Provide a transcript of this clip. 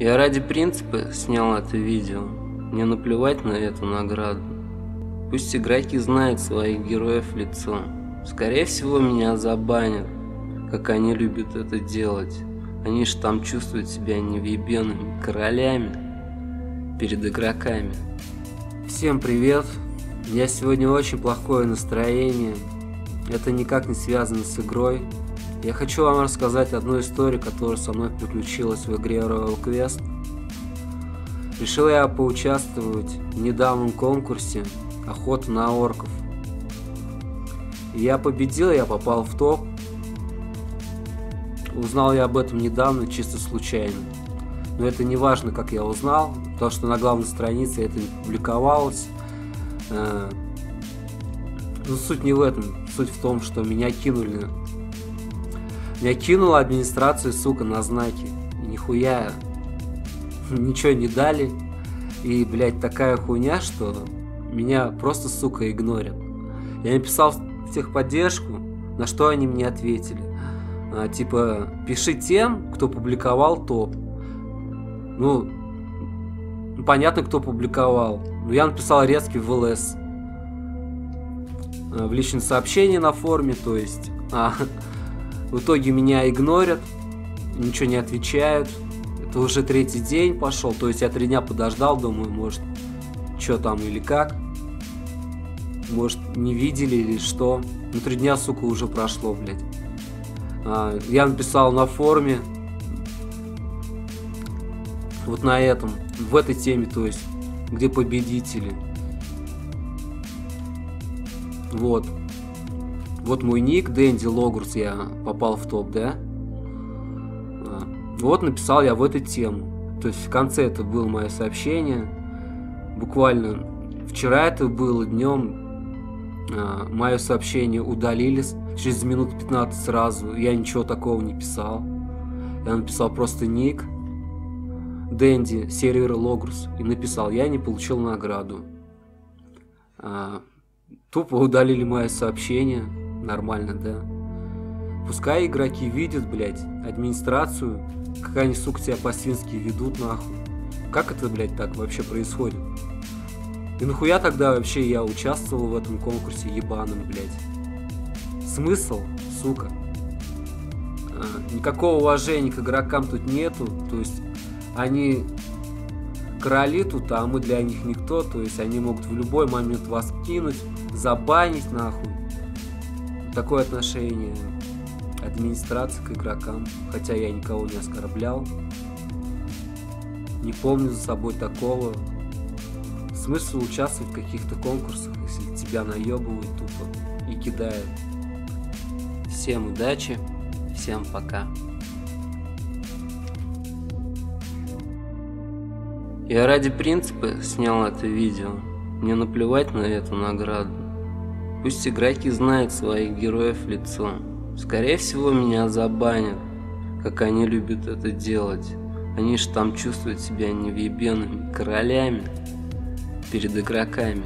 Я ради принципа снял это видео. Мне наплевать на эту награду. Пусть игроки знают своих героев лицом. Скорее всего, меня забанят, как они любят это делать. Они же там чувствуют себя невъебенными королями перед игроками. Всем привет! Меня сегодня очень плохое настроение. Это никак не связано с игрой. Я хочу вам рассказать одну историю, которая со мной приключилась в игре Royal Quest. Решил я поучаствовать в недавнем конкурсе «Охота на орков». Я победил, я попал в топ. Узнал я об этом недавно, чисто случайно. Но это не важно, как я узнал, потому что на главной странице это не публиковалось. Э, но суть не в этом. Суть в том, что меня кинули меня кинула администрация, сука, на знаки. И нихуя ничего не дали. И, блядь, такая хуйня, что меня просто, сука, игнорят. Я написал в техподдержку, на что они мне ответили. А, типа, пиши тем, кто публиковал топ. Ну, понятно, кто публиковал. Но я написал резкий в ЛС. А, в личном сообщении на форуме, то есть... А, в итоге меня игнорят, ничего не отвечают. Это уже третий день пошел, то есть я три дня подождал, думаю, может, что там или как. Может, не видели или что. Ну, три дня, сука, уже прошло, блядь. А, я написал на форуме, вот на этом, в этой теме, то есть, где победители. Вот. Вот мой ник, Дэнди Логурс, я попал в топ, да? А, вот написал я в эту тему. То есть в конце это было мое сообщение. Буквально вчера это было днем. А, мое сообщение удалили через минут 15 сразу. Я ничего такого не писал. Я написал просто ник. Дэнди, сервер Логрус. И написал, я не получил награду. А, тупо удалили мое сообщение нормально, да. Пускай игроки видят, блядь, администрацию, как они, сука, тебя по-свински ведут, нахуй. Как это, блядь, так вообще происходит? И нахуя тогда вообще я участвовал в этом конкурсе ебаном, блядь? Смысл, сука? А, никакого уважения к игрокам тут нету, то есть они короли тут, а мы для них никто, то есть они могут в любой момент вас кинуть, забанить нахуй такое отношение администрации к игрокам, хотя я никого не оскорблял. Не помню за собой такого. Смысл участвовать в каких-то конкурсах, если тебя наебывают тупо и кидают. Всем удачи, всем пока. Я ради принципа снял это видео. Мне наплевать на эту награду. Пусть игроки знают своих героев лицом. Скорее всего, меня забанят, как они любят это делать. Они же там чувствуют себя невъебенными королями перед игроками.